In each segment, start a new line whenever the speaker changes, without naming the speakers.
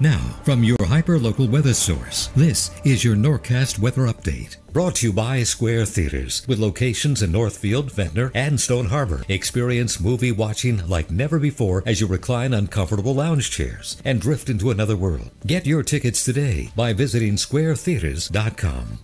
Now, from your hyper-local weather source, this is your Norcast weather update. Brought to you by Square Theaters, with locations in Northfield, Ventnor, and Stone Harbor. Experience movie watching like never before as you recline on comfortable lounge chairs and drift into another world. Get your tickets today by visiting squaretheaters.com.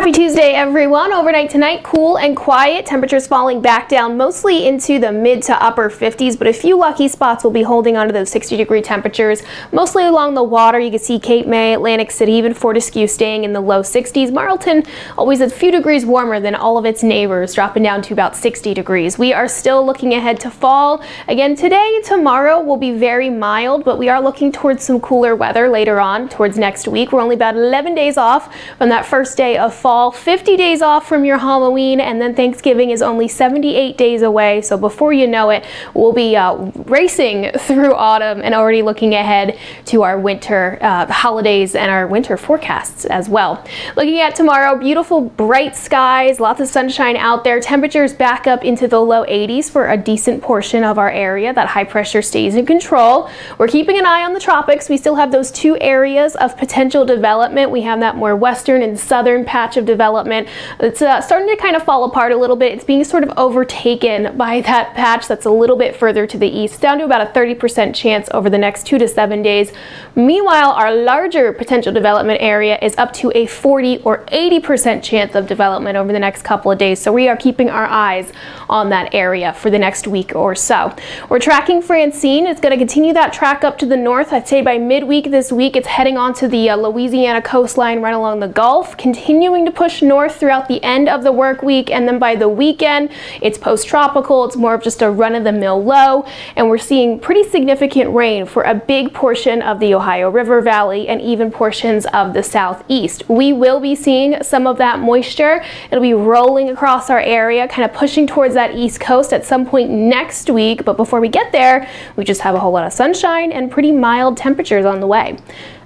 Happy Tuesday, everyone. Overnight tonight, cool and quiet. Temperatures falling back down mostly into the mid to upper 50s, but a few lucky spots will be holding on to those 60 degree temperatures, mostly along the water. You can see Cape May, Atlantic City, even Fortescue staying in the low 60s. Marlton always a few degrees warmer than all of its neighbors, dropping down to about 60 degrees. We are still looking ahead to fall. Again, today and tomorrow will be very mild, but we are looking towards some cooler weather later on, towards next week. We're only about 11 days off from that first day of fall fall, 50 days off from your Halloween, and then Thanksgiving is only 78 days away. So before you know it, we'll be uh, racing through autumn and already looking ahead to our winter uh, holidays and our winter forecasts as well. Looking at tomorrow, beautiful bright skies, lots of sunshine out there. Temperatures back up into the low 80s for a decent portion of our area. That high pressure stays in control. We're keeping an eye on the tropics. We still have those two areas of potential development. We have that more western and southern patch of development. It's uh, starting to kind of fall apart a little bit. It's being sort of overtaken by that patch that's a little bit further to the east, down to about a 30% chance over the next two to seven days. Meanwhile, our larger potential development area is up to a 40 or 80% chance of development over the next couple of days. So we are keeping our eyes on that area for the next week or so. We're tracking Francine. It's going to continue that track up to the north. I'd say by midweek this week, it's heading onto the uh, Louisiana coastline right along the Gulf, continuing to to push north throughout the end of the work week and then by the weekend it's post-tropical it's more of just a run-of-the-mill low and we're seeing pretty significant rain for a big portion of the Ohio River Valley and even portions of the southeast. We will be seeing some of that moisture. It'll be rolling across our area kind of pushing towards that east coast at some point next week but before we get there we just have a whole lot of sunshine and pretty mild temperatures on the way.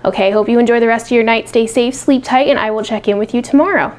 Okay, hope you enjoy the rest of your night. Stay safe, sleep tight, and I will check in with you tomorrow.